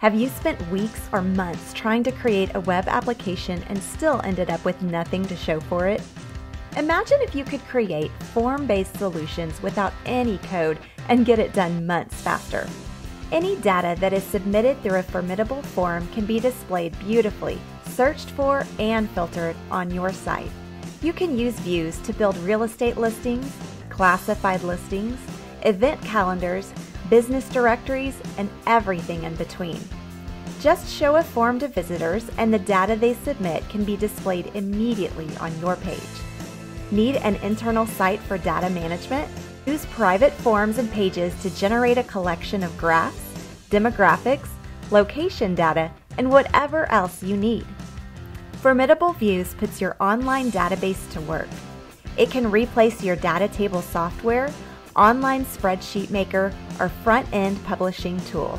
Have you spent weeks or months trying to create a web application and still ended up with nothing to show for it? Imagine if you could create form based solutions without any code and get it done months faster. Any data that is submitted through a formidable form can be displayed beautifully, searched for, and filtered on your site. You can use views to build real estate listings, classified listings, event calendars, business directories, and everything in between. Just show a form to visitors and the data they submit can be displayed immediately on your page. Need an internal site for data management? Use private forms and pages to generate a collection of graphs, demographics, location data, and whatever else you need. Formidable Views puts your online database to work. It can replace your data table software online spreadsheet maker, or front-end publishing tool.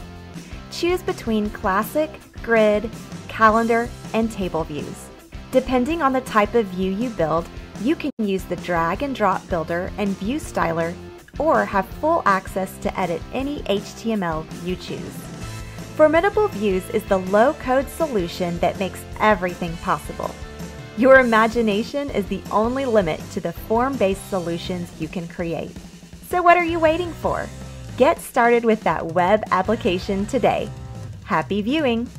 Choose between classic, grid, calendar, and table views. Depending on the type of view you build, you can use the drag and drop builder and view styler or have full access to edit any HTML you choose. Formidable Views is the low-code solution that makes everything possible. Your imagination is the only limit to the form-based solutions you can create. So what are you waiting for? Get started with that web application today. Happy viewing!